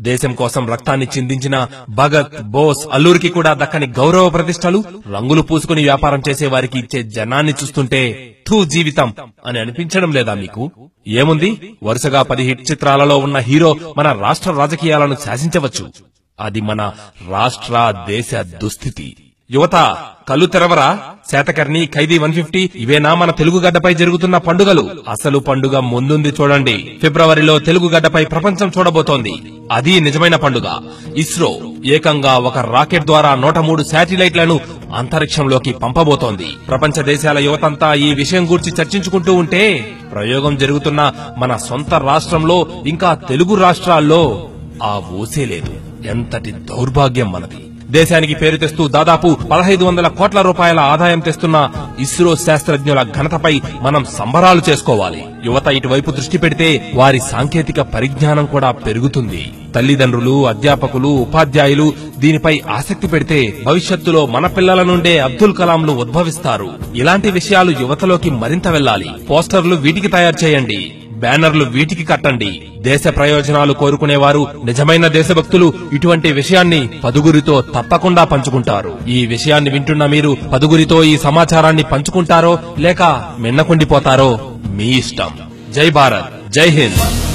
దేశం కోసం రక్తాన్ని చిందించిన భగత్ బోస్ అల్లూరికి కూడా దక్కని గౌరవ ప్రతిష్టలు రంగులు పూసుకుని వ్యాపారం చేసే వారికి ఇచ్చే జనాన్ని చూస్తుంటే థూ జీవితం అని అనిపించడం లేదా మీకు? ఏముంది? వరుసగా పది హిట్ చిత్రాలలో ఉన్న హీరో మన రాష్ట్ర రాజకీయాలను శాసించవచ్చు. అది మన రాష్ట్ర దేశ దుస్థితి. యువత కళ్ళు తెరవరా? శాతకర్ణి ఖైదీ వన్ ఫిఫ్టీ ఇవేనా మన తెలుగు గడ్డపై జరుగుతున్న పండుగలు? అసలు పండుగ ముందుంది చూడండి. ఫిబ్రవరిలో తెలుగు గడ్డపై ప్రపంచం చూడబోతోంది. అది నిజమైన పండుగ. ఇస్రో ఏకంగా ఒక రాకెట్ ద్వారా నూట మూడు శాటిలైట్లను అంతరిక్షంలోకి పంపబోతోంది. ప్రపంచ దేశాల యువతంతా ఈ విషయం గురించి చర్చించుకుంటూ ఉంటే ప్రయోగం జరుగుతున్న మన సొంత రాష్ట్రంలో ఇంకా తెలుగు రాష్ట్రాల్లో ఆ ఊసే లేదు ఎంతటి దౌర్భాగ్యం మనది. దేశానికి పేరు తెస్తూ దాదాపు పదహైదు వందల కోట్ల రూపాయల ఆదాయం తెస్తున్న ఇస్రో శాస్త్రజ్ఞుల ఘనతపై మనం సంబరాలు చేసుకోవాలి. యువత ఇటువైపు దృష్టి పెడితే వారి సాంకేతిక పరిజ్ఞానం కూడా పెరుగుతుంది. తల్లిదండ్రులు అధ్యాపకులు ఉపాధ్యాయులు దీనిపై ఆసక్తి పెడితే భవిష్యత్తులో మన పిల్లల నుండే అబ్దుల్ కలాంలు ఉద్భవిస్తారు. ఇలాంటి విషయాలు యువతలోకి మరింత వెళ్ళాలి. పోస్టర్లు వీటికి తయారు చేయండి. బ్యానర్లు వీటికి కట్టండి. దేశ ప్రయోజనాలు కోరుకునేవారు నిజమైన దేశభక్తులు ఇటువంటి విషయాన్ని పదుగురితో తప్పకుండా పంచుకుంటారు. ఈ విషయాన్ని వింటున్న మీరు పదుగురితో ఈ సమాచారాన్ని పంచుకుంటారో లేక మిన్నకుండిపోతారో మీ ఇష్టం. జై భారత్. జై హింద్.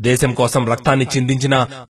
దేశం కోసం రక్తాన్ని చిందించిన